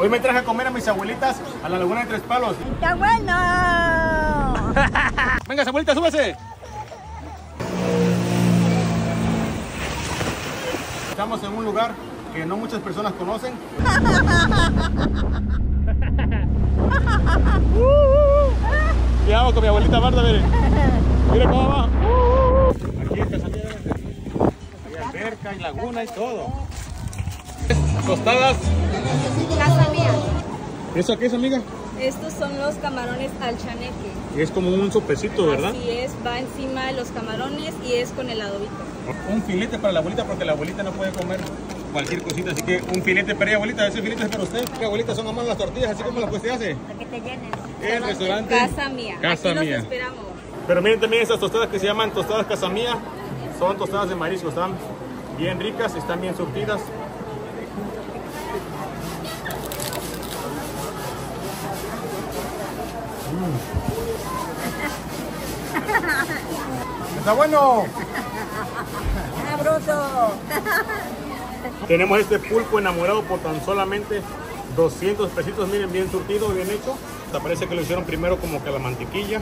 Hoy me traje a comer a mis abuelitas a la laguna de Tres Palos. ¡Está bueno! Venga, abuelita, súbase. Estamos en un lugar que no muchas personas conocen. Y vamos con mi abuelita Marta, miren. Mira cómo va. Aquí en Casamía. Hay alberca, hay laguna y todo. Tostadas. Casa mía. ¿Eso qué es, amiga? Estos son los camarones al chaneque. Es como un sopecito, ¿verdad? Así es, va encima de los camarones y es con el adobito. Un filete para la abuelita porque la abuelita no puede comer cualquier cosita, así que un filete para ella, abuelita, ese filete es para usted. Que abuelita son amadas las tortillas, así como las que usted hace. Para que te llenes. El restaurante Casa mía. Casa Aquí Mía. esperamos. Pero miren también esas tostadas que se llaman tostadas Casa Mía. Son tostadas de marisco, están bien ricas, están bien surtidas. Está bueno. ¡Sabroso! Tenemos este pulpo enamorado por tan solamente 200 pesitos, miren, bien surtido, bien hecho. Te parece que lo hicieron primero como que a la mantequilla,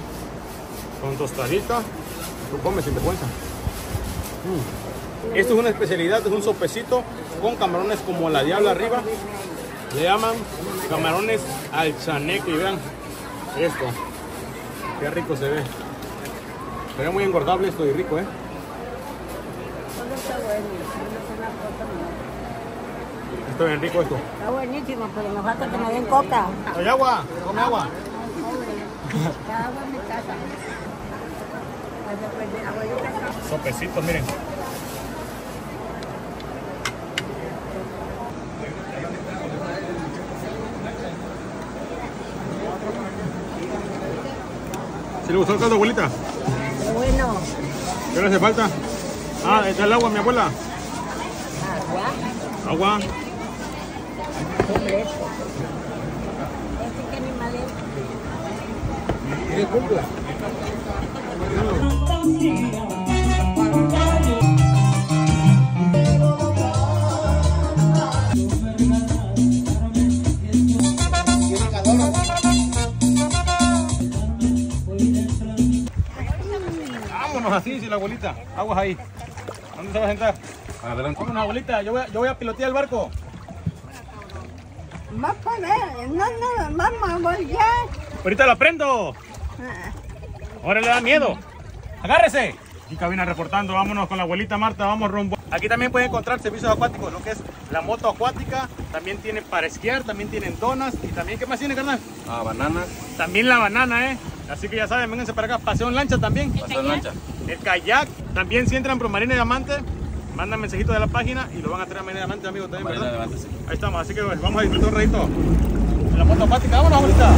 con tostadita. Tú comes sin vergüenza. Mm. Esto es una especialidad, es un sopecito con camarones como la diabla arriba. Le llaman camarones al chaneque, y vean esto. Qué rico se ve. Se ve muy engordable esto y rico, ¿eh? Está bien rico esto. Está buenísimo, pero me falta que me den coca. ¿Hay agua? Come agua. Está agua en mi casa. Después de abuelita. Sopecitos, miren. ¿Sí le gustó el caldo, abuelita? Qué bueno. ¿Qué le hace falta? Ah, está el agua, mi abuela. Agua. Agua. Qué. Este que animal es. ¿Qué cumpla? Vámonos así, si la abuelita. Aguas ahí. ¿Dónde se va a sentar? Adelante. Vámonos, abuelita. Yo voy a, yo voy a pilotear el barco. Poner. No, no, vamos a voltear. Ahorita lo prendo. Ahora le da miedo. Agárrese. Y cabina reportando, vámonos con la abuelita Marta, vamos rumbo. Aquí también pueden encontrar servicios acuáticos, lo que es la moto acuática, también tienen para esquiar, también tienen donas y también, ¿qué más tiene, carnal? Ah, bananas, También la banana, ¿eh? Así que ya saben, vénganse para acá, paseo en lancha también. paseo en lancha. El kayak, también si entran por Marina Diamante, mandan mensajito de la página y lo van a traer a Marina Diamante, amigo, también, Marina ¿verdad? Diamante, sí. Ahí estamos, así que pues, vamos a disfrutar un ratito de la moto acuática. ¡Vámonos, abuelita!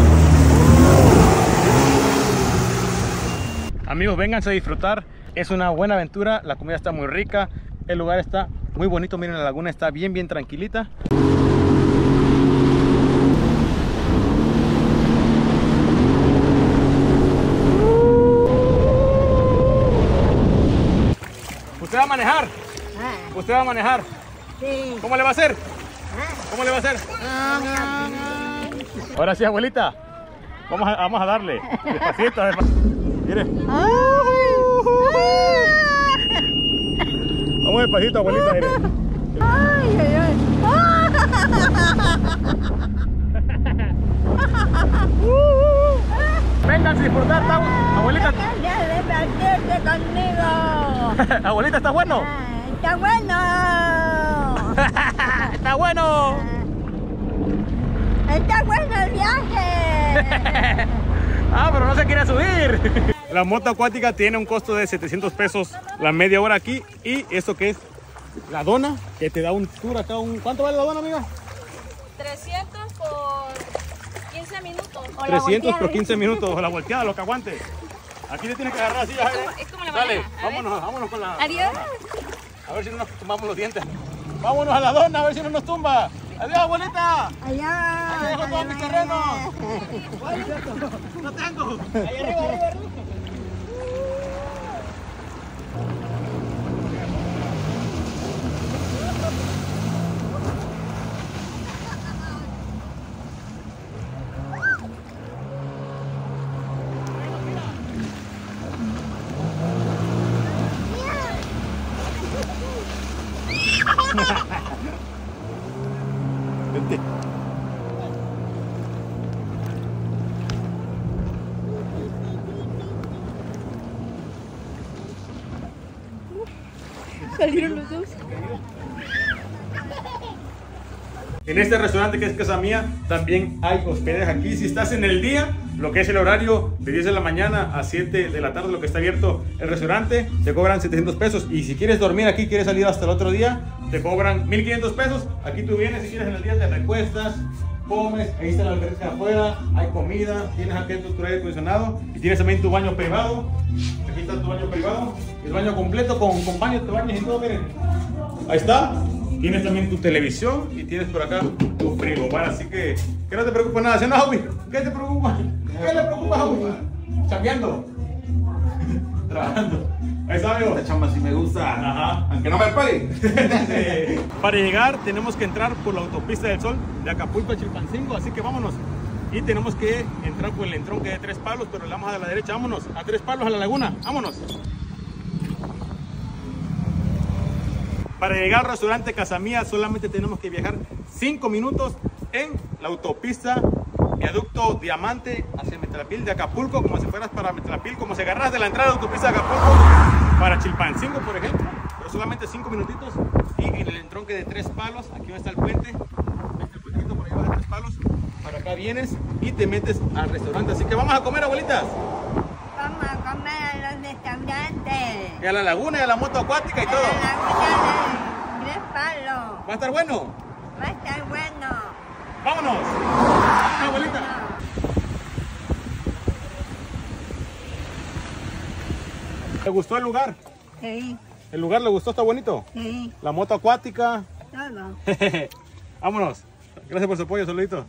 Amigos, vénganse a disfrutar. Es una buena aventura. La comida está muy rica. El lugar está muy bonito. Miren, la laguna está bien, bien tranquilita. Usted va a manejar. Ah, Usted va a manejar. sí. ¿Cómo le va a hacer? Ah, ¿Cómo le va a hacer? Ahora sí, abuelita. Vamos a, vamos a darle. Despacito, despacito. Mire. Vamos despacito, abuelita. Mire. Ay, ay, ay. Vengan a disfrutar, abuelita. Conmigo. abuelita, ¿está bueno? Ah, Está bueno. está bueno. Está bueno el viaje. Ah, pero no se quiere subir. La moto acuática tiene un costo de 700 pesos la media hora aquí. Y esto que es la dona, que te da un tour acá. Un... ¿Cuánto vale la dona, amiga? 300 por 15 minutos. 300 por 15 minutos. O la volteada, lo que aguante. Aquí le tienes que agarrar así. Como- es como banana, a ver. vámonos, vámonos con la. Adiós. A ver si no nos tumbamos los dientes. Vámonos a la dona, a ver si no nos tumba. Adiós, abuelita. Allá. Aquí dejo todos mis terrenos. No tengo. Ahí arriba, arriba, arriba. Salieron los dos. En este restaurante que es Casa Mía también hay hospedaje aquí. Si estás en el día, lo que es el horario de 10 de la mañana a 7 de la tarde, lo que está abierto el restaurante, te cobran 700 pesos. Y si quieres dormir aquí, quieres salir hasta el otro día, te cobran 1500 pesos. Aquí tú vienes, si quieres en el día te recuestas, comes, ahí está la alberca afuera, hay comida, tienes aquí tu aire acondicionado y tienes también tu baño privado. Aquí está tu baño privado, el baño completo con, con baño, te bañas y todo, miren. Ahí está. Tienes también tu televisión y tienes por acá tu frigobar, así que que no te preocupes nada. ¿Sí, no, Javi? ¿Qué te preocupa? ¿Qué le preocupa, Javi? Chambeando. Trabajando. Ahí está, amigo. Esta chamba sí me gusta. Ajá. Aunque no me pague. Para llegar tenemos que entrar por la autopista del Sol de Acapulco a Chilpancingo, así que vámonos. Y tenemos que entrar por el entronque de tres palos, pero le vamos a la derecha, vámonos. A tres palos a la laguna, vámonos. Para llegar al restaurante Casamía solamente tenemos que viajar 5 minutos en la autopista Viaducto Diamante hacia Metlapil de Acapulco, como si fueras para Metlapil, como si agarras de la entrada de la autopista de Acapulco para Chilpancingo, por ejemplo, pero solamente 5 minutitos y en el entronque de tres palos, aquí va a estar el puente, este puentito por ahí va de tres palos, para acá vienes y te metes al restaurante, así que vamos a comer abuelitas, Vamos a comer a los restaurantes. y a la laguna y a la moto acuática y A todo, la laguna de palos. va a estar bueno, Va a estar bueno. vámonos, Vámonos, abuelita. ¿Te gustó el lugar? Sí, ¿El lugar le gustó? ¿Está bonito? sí, La moto acuática. todo. Vámonos. Gracias por su apoyo, saluditos.